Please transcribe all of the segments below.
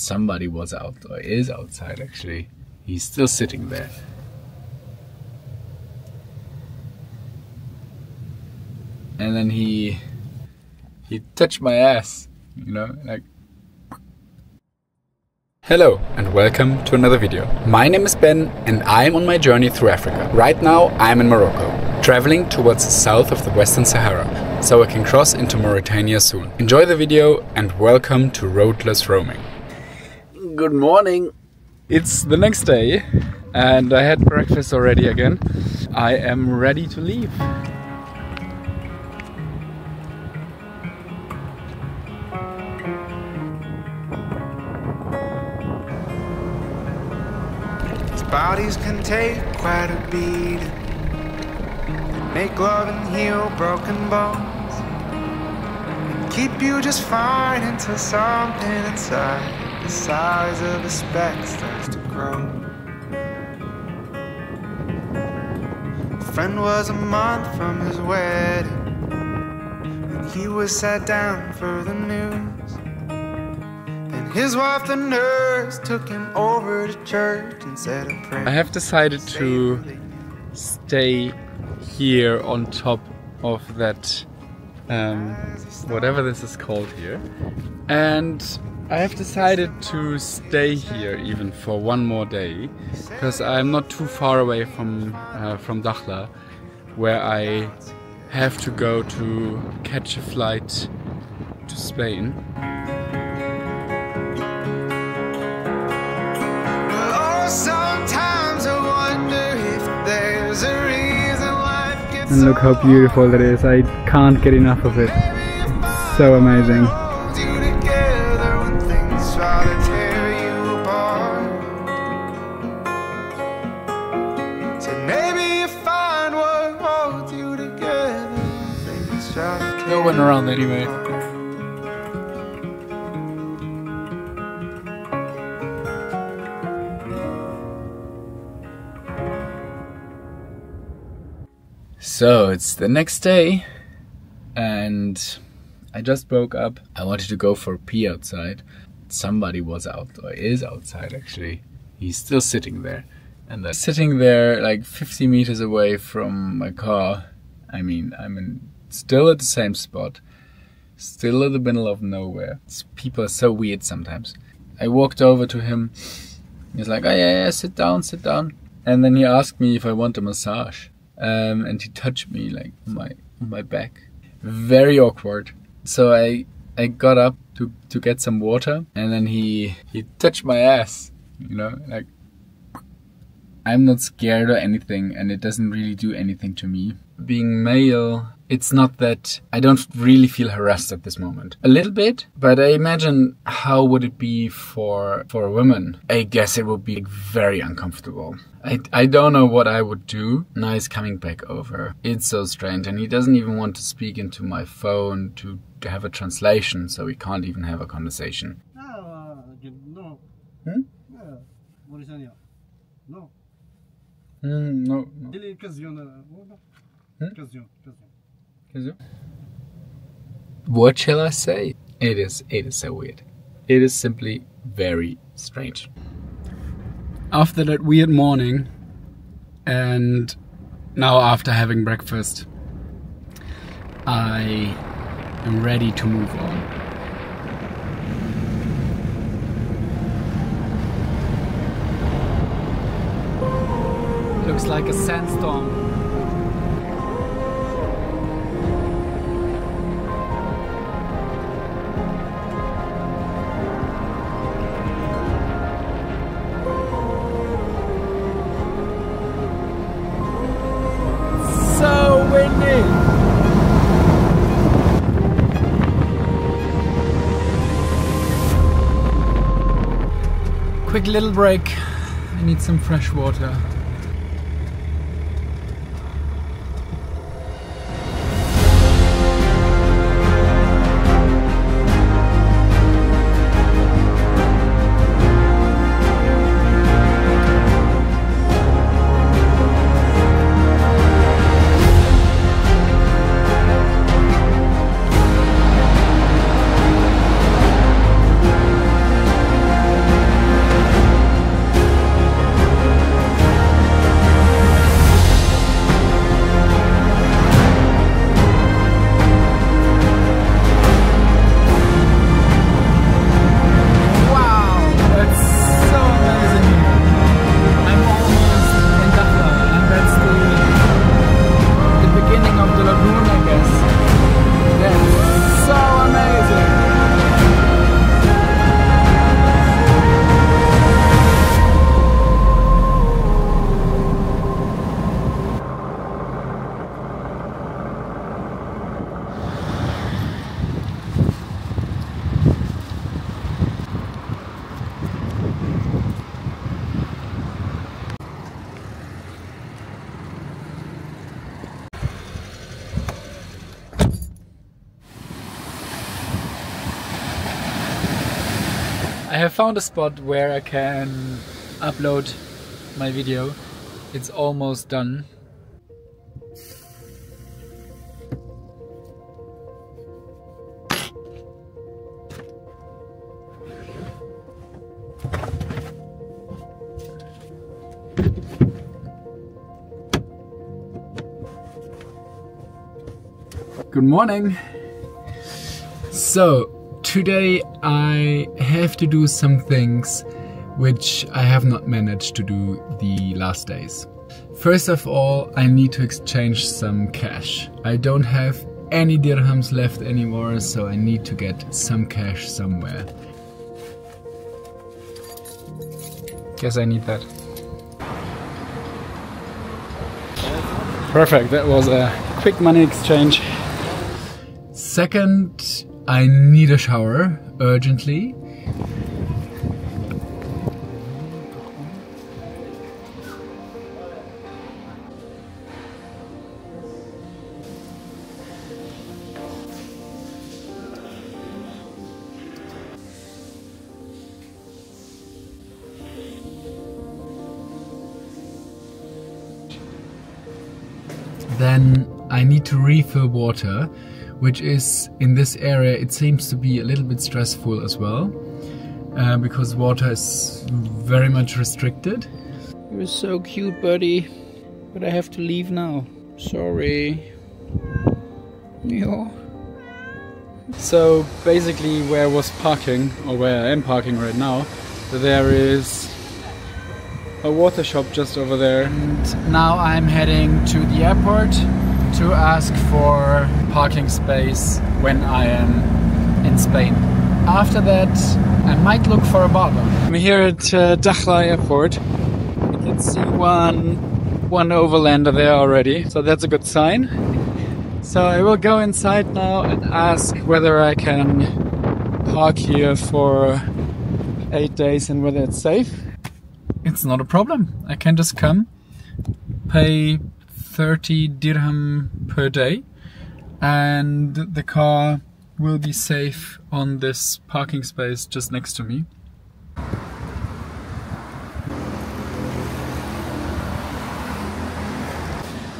somebody was out or is outside actually. He's still sitting there. And then he he touched my ass, you know, like Hello and welcome to another video. My name is Ben and I'm on my journey through Africa. Right now I'm in Morocco, traveling towards the south of the Western Sahara, so I can cross into Mauritania soon. Enjoy the video and welcome to Roadless Roaming. Good morning. It's the next day and I had breakfast already again. I am ready to leave. Bodies can take quite a beating. Make love and heal broken bones. And keep you just fine until something inside the size of a speck starts to grow. A friend was a month from his wedding. And he was sat down for the news. Then his wife, the nurse, took him over to church and said a prayer. I have decided to stay here on top of that, um, whatever this is called here. And I have decided to stay here even for one more day because I'm not too far away from uh, from Dakhla, where I have to go to catch a flight to Spain. Oh, sometimes I wonder if there's a reason life gets And look how beautiful it is. I can't get enough of it. So amazing. One you around anyway. So it's the next day, and I just woke up. I wanted to go for a pee outside. Somebody was out, or is outside actually. He's still sitting there. And I'm sitting there like 50 meters away from my car. I mean, I'm in, still at the same spot, still in the middle of nowhere. It's- people are so weird sometimes. I walked over to him. He's like, oh yeah, yeah, sit down, sit down. And then he asked me if I want a massage. Um, and he touched me like on my my back. Very awkward. So I I got up to, to get some water and then he he touched my ass. You know, like I'm not scared or anything and it doesn't really do anything to me. Being male, it's not that I don't really feel harassed at this moment. A little bit, but I imagine how would it be for for a woman? I guess it would be very uncomfortable. I, I don't know what I would do. Now he's coming back over. It's so strange and he doesn't even want to speak into my phone to, to have a translation so we can't even have a conversation. Ah, no. Hmm? Ah. No. No, no. Ele ocasiona. no. Hmm? Ocasiona, ocasiona. What shall I say? It is it is so weird. It is simply very strange. After that weird morning and now after having breakfast I am ready to move on. Looks like a sandstorm. so windy. Quick little break. I need some fresh water. Have found a spot where I can upload my video. It's almost done. Good morning. So, today I have to do some things which I have not managed to do the last days. First of all, I need to exchange some cash. I don't have any dirhams left anymore, so I need to get some cash somewhere. Guess I need that. Perfect, that was a quick money exchange. Second, I need a shower urgently. Then I need to refill water, which is in this area, it seems to be a little bit stressful as well, uh, because water is very much restricted. You're so cute, buddy, but I have to leave now. Sorry. Yeah. So basically, where I was parking, or where I am parking right now, there is a water shop just over there. And now I'm heading to the airport to ask for parking space when I am in Spain. After that, I might look for a barber. I'm here at uh, Dakhla Airport. You can see one one overlander there already, so that's a good sign. So I will go inside now and ask whether I can park here for eight days and whether it's safe it's not a problem. I can just come, pay 30 dirham per day, and the car will be safe on this parking space just next to me.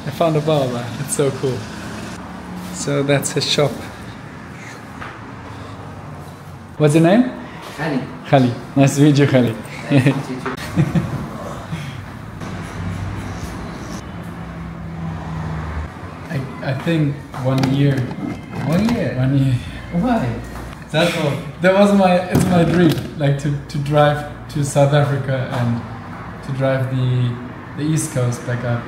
I found a barber, it's so cool. So that's his shop. What's your name? Khalid. Khali. Nice to meet you, Khali. I, I think one year. One year. One year. Why? That's all. That was my it's my dream, like to, to drive to South Africa and to drive the the East Coast back up.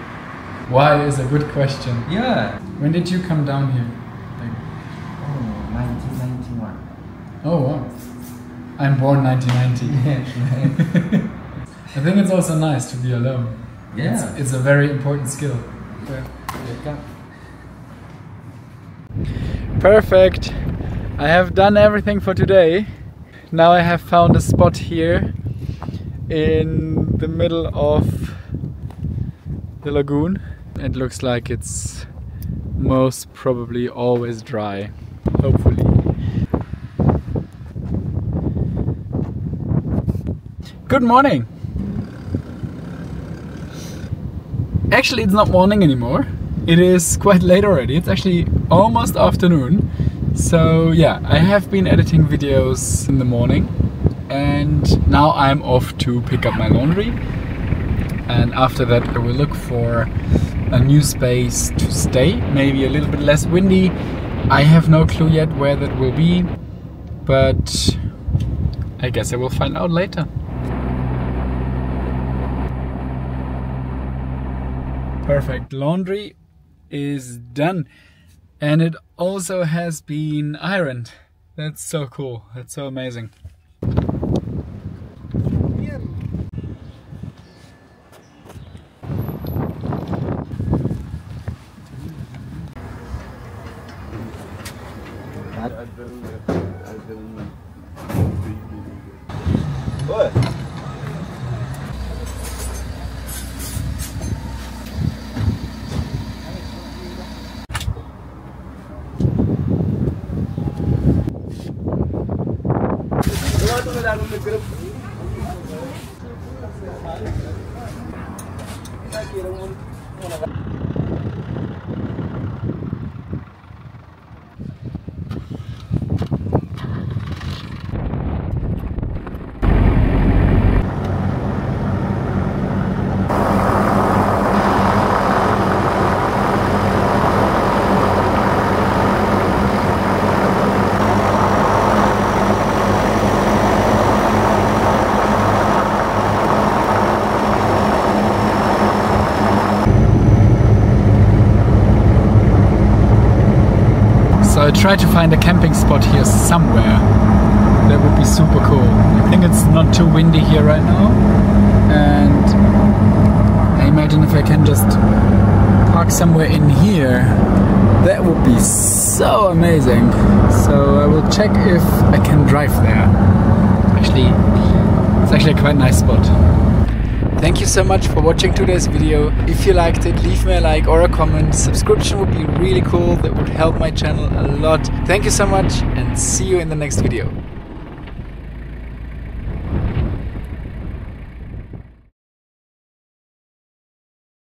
Why is a good question. Yeah. When did you come down here? Like, Oh, 1991. oh wow. I'm born 1990. I think it's also nice to be alone. yeah. It's, it's a very important skill. Perfect. I have done everything for today. Now I have found a spot here in the middle of the lagoon. It looks like it's most probably always dry. Hopefully. Good morning. Actually, it's not morning anymore. It is quite late already. It's actually almost afternoon. So, yeah, I have been editing videos in the morning and now I'm off to pick up my laundry. And after that, I will look for a new space to stay, maybe a little bit less windy. I have no clue yet where that will be, but I guess I will find out later. Perfect. Laundry is done. And it also has been ironed. That's so cool. That's so amazing. Try to find a camping spot here somewhere. That would be super cool. I think it's not too windy here right now. And I imagine if I can just park somewhere in here, that would be so amazing. So I will check if I can drive there. Actually, it's actually a quite nice spot. Thank you so much for watching today's video. If you liked it, leave me a like or a comment. Subscription would be really cool. That would help my channel a lot. Thank you so much and see you in the next video.